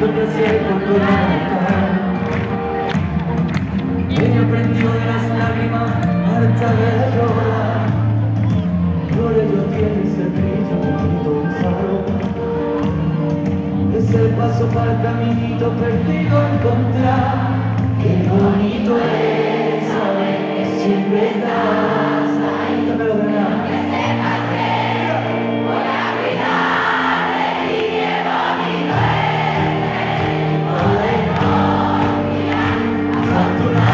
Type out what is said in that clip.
porque se encontró la Y ella aprendió de las lágrimas harta de llorar. Por ello tiene ese brillo bonito un farol Ese paso para el caminito perdido encontrar. Qué bonito es saber que siempre está Santo